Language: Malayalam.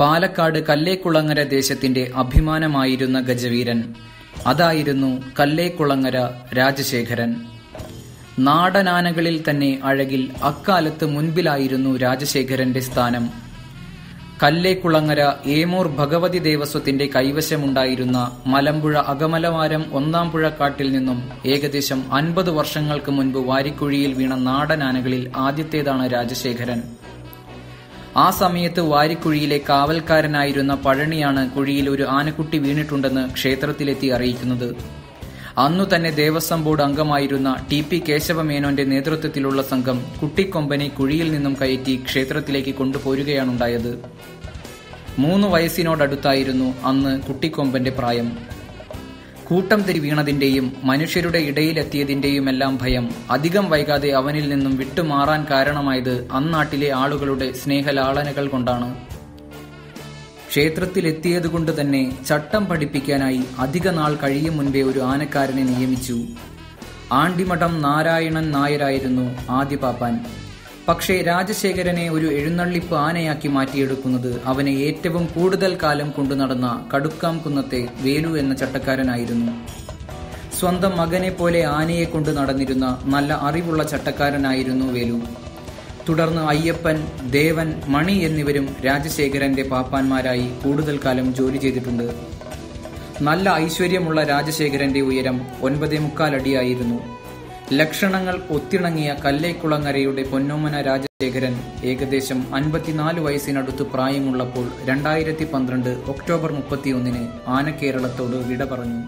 പാലക്കാട് കല്ലേക്കുളങ്ങര ദേശത്തിന്റെ അഭിമാനമായിരുന്ന ഗജവീരൻ. അതായിരുന്നു കല്ലേക്കുളങ്ങര രാജശേഖരൻ. നാടനാനകളിൽ തന്നെ അഴകിൽ അക്കാലത്ത് മുൻപിലായിരുന്നു രാജശേഖരന്റെ സ്ഥാനം. കല്ലേക്കുളങ്ങര ഏമൂർ ഭഗവതി ദേവസ്വത്തിന്റെ കൈവശമുണ്ടായിരുന്ന മലമ്പുഴ അകമലവാരം ഒന്നാം പുഴക്കാട്ടിൽ നിന്നും ഏകദേശം അൻപത് വർഷങ്ങൾക്ക് മുൻപ് വാരിക്കുഴിയിൽ വീണ നാടനാനകളിൽ ആദ്യത്തേതാണ് രാജശേഖരൻ. ആ സമയത്ത് വാരിക്കുഴിയിലെ കാവൽക്കാരനായിരുന്ന പഴണിയാണ് കുഴിയിൽ ഒരു ആനക്കുട്ടി വീണിട്ടുണ്ടെന്ന് ക്ഷേത്രത്തിലെത്തി അറിയിക്കുന്നത്. അന്നു തന്നെ ദേവസ്വം ബോർഡ് അംഗമായിരുന്ന ടി പി കേശവമേനോന്റെ നേതൃത്വത്തിലുള്ള സംഘം കുട്ടിക്കൊമ്പനെ കുഴിയിൽ നിന്നും കയറ്റി ക്ഷേത്രത്തിലേക്ക് കൊണ്ടുപോരുകയാണുണ്ടായത്. മൂന്ന് വയസ്സിനോടടുത്തായിരുന്നു അന്ന് കുട്ടിക്കൊമ്പന്റെ പ്രായം. കൂട്ടം തിരി വീണതിന്റെയും മനുഷ്യരുടെ ഇടയിലെത്തിയതിന്റെയുമെല്ലാം ഭയം അധികം വൈകാതെ അവനിൽ നിന്നും വിട്ടുമാറാൻ കാരണമായത് അന്നാട്ടിലെ ആളുകളുടെ സ്നേഹലാളനകൾ കൊണ്ടാണ്. ക്ഷേത്രത്തിലെത്തിയതുകൊണ്ട് തന്നെ ചട്ടം പഠിപ്പിക്കാനായി അധിക നാൾ കഴിയും മുൻപേ ഒരു ആനക്കാരനെ നിയമിച്ചു. ആണ്ടിമഠം നാരായണൻ നായരായിരുന്നു ആദ്യ പാപ്പാൻ പക്ഷേ രാജശേഖരനെ ഒരു എഴുന്നള്ളിപ്പ് ആനയാക്കി മാറ്റിയെടുക്കുന്നത് അവനെ ഏറ്റവും കൂടുതൽ കാലം കൊണ്ടു നടന്ന കടുക്കാം കുന്നത്തെ വേലു എന്ന ചട്ടക്കാരനായിരുന്നു. സ്വന്തം മകനെ പോലെ ആനയെ കൊണ്ട് നടന്നിരുന്ന നല്ല അറിവുള്ള ചട്ടക്കാരനായിരുന്നു വേലു. തുടർന്ന് അയ്യപ്പൻ ദേവൻ മണി എന്നിവരും രാജശേഖരന്റെ പാപ്പാന്മാരായി കൂടുതൽ കാലം ജോലി ചെയ്തിട്ടുണ്ട്. നല്ല ഐശ്വര്യമുള്ള രാജശേഖരന്റെ ഉയരം ഒൻപതേ മുക്കാലടിയായിരുന്നു ലക്ഷണങ്ങൾ ഒത്തിണങ്ങിയ കല്ലേക്കുളങ്ങരയുടെ പൊന്നോമന രാജശേഖരൻ ഏകദേശം അൻപത്തിനാല് വയസ്സിനടുത്ത് പ്രായമുള്ളപ്പോൾ രണ്ടായിരത്തി പന്ത്രണ്ട് ഒക്ടോബർ മുപ്പത്തിയൊന്നിന് ആനക്കേരളത്തോട് വിട പറഞ്ഞു.